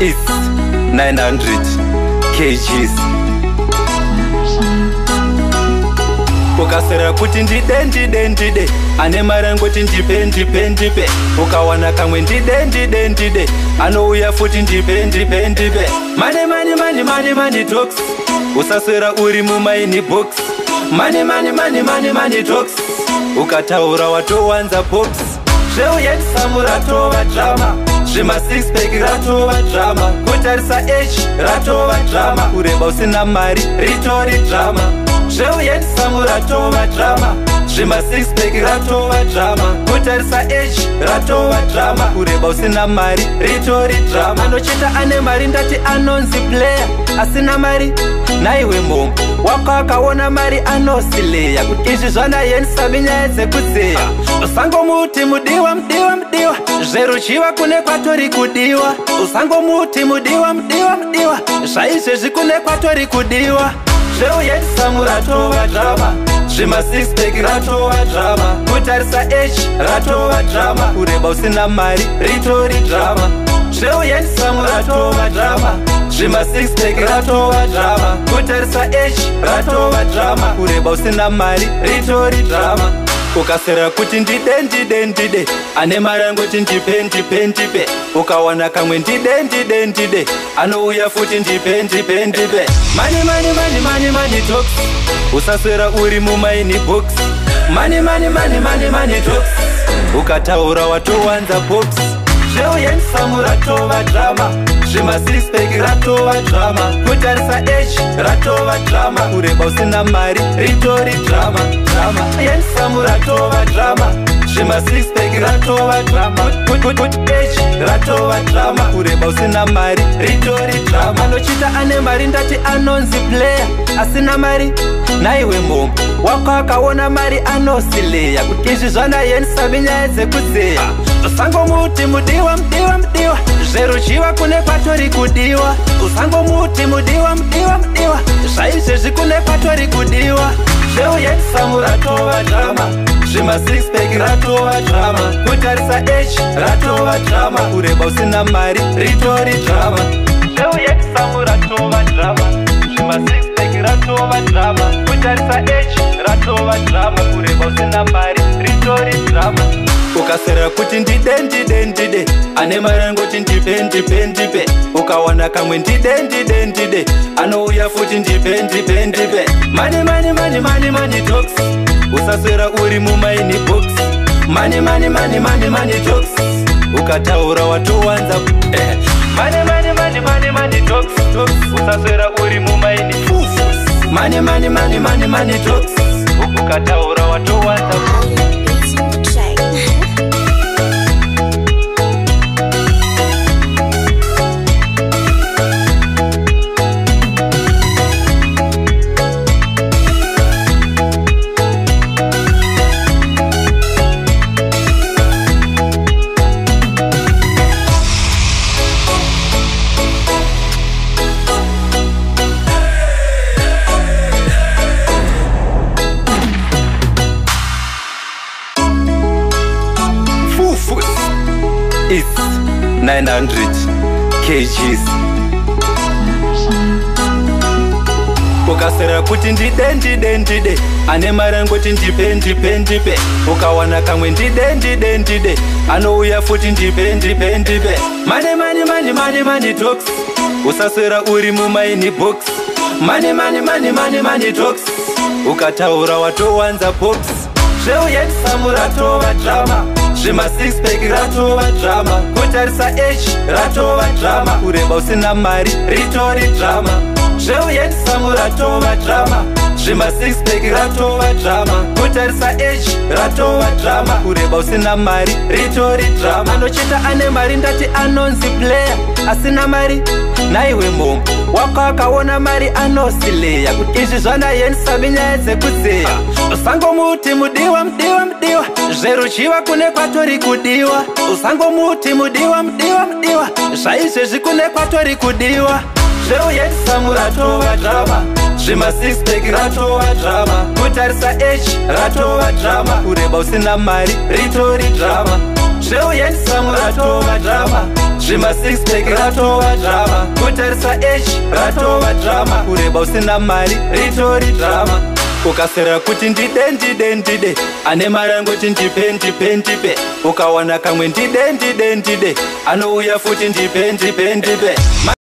is 900 kgs ukasera kuti ndide ndide ndide ane mari angoti ndipe ndipe ndipe ukawana kamwe ndide ndide ndide anouya futi ndipe ndipe ndipe mane mane mane mane mane tox usaswera uri mumaini box mane mane mane mane mane tox ukataura watowanza pops zveuyetisamurato kuzvima sixpack ratova drama kutarisa h ratova drama kureba usina mari ritori drama zveuyetisamu ratova drama zvima sixpack ratova drama kutarisa h ratova drama kureba usina mari ritori drama anochita ane mari ndati anonzi player asina mari naiwe mhombo wako akaona mari anosileya kuti izvi zvandayenisavi nyaya dzekudziya usangomuti mudiwa mudiwa mudiwa zveruchiva kune kwatori kudiwa usangomuti mudiwa mudiwa mudiwa zvaizvezvi kune kwatori kudiwa zveuyenisamu ratova drama zvima sixpak ratova drama kutarisa h ratova drama kureba usina mari ritori drama zveuyenisamu ratova drama zvima 6pak ratova drama kutarisa h ratova drama kureba usina mari ritori drama ukasera kuti ndide ndide ndide ane mari angoti ndipe ndipe ndipe ukawana kamwe ndide ndide ndide anouya futi ndipe ndipe ndipe mani mani mani mani mani tox usaswera uri mumaini box mani mani mani mani mani tox ukataura watowanza box zveuyensamura tova drama zvemasixpak ratova drama kutarisa h ratova drama kureba usina mari ritori drama drama yensamu ratova drama zvemasixpak ratova drama h ratova drama kureba usina mari ritori drama anochita ane mari ndati anonzi playe asina mari naiwe mhomo wako akaona mari anosileya kuti izvi zvanayensa minyaya dzekudzeya usangomuti mudiwa mudiwa mudiwa zveruchiva kune kwatori kudiwa usangomuti mudiwa mudiwa mudiwa zvaizvezvi kune kwatori kudiwa zveuyetisamu ratova drama zvima sixpak ratova drama kutarisa h ratova drama kureba usina mari ritori drama zveuyetisamu ratova drama zvima sixpak ratova drama kutarisa h ratova drama kureba usina ukasera kuti ndide ndide ndide ane marangoti ndipe ndipe ndipe ukawana kamwe ndide ndide ndide anouya futi ndipe ndipe ndipe mani mani mani mani mani jos usaswera uri mumaini box mani mani mani mani mani jos ukataura watowanza eh. mani mani mani mani mani jos ukataura watowanza is 900 kgs ukasera kuti ndide ndide ndide ane mari angoti ndipe ndipe ndipe ukawana kamwe ndide ndide ndide anouya futi ndipe ndipe ndipe mane mane mane mane mane tox usaswera uri mumaini box mane mane mane mane mane tox ukataura watowanza pops zveuyetisamuratova drama zvima sixpack ratova drama kutarisa h ratova drama kureba usina mari ritori drama zveuyetisamo ratova drama zvima sixpack ratova drama kutarisa h ratova drama kureba usina mari ritori drama anochita ane mari ndati anonzi player asina mari naiwe mhombo wako akaona mari anosileya kuti izvi zvandayenisa minyaya dzekudziya usangomuti mudiwa mudiwa mudiwa zveruchiva kune kwatori kudiwa usangomuti mudiwa mudiwa mudiwa zvaizvezvi kune kwatori kudiwa zveuyetisamu ratova drama zvima sixpak ratova drama kutarisa h ratova drama kureba usina mari ritori drama zveuyetisamu ratova drama zvima 6pak ratova drama kutarisa h ratova drama kureba usina mari ritori drama ukasera kuti ndide ndide ndide ane marangoti ndipe ndipe ndipe ukawana kamwe ndide ndide ndide anouya futi ndipe ndipe ndipe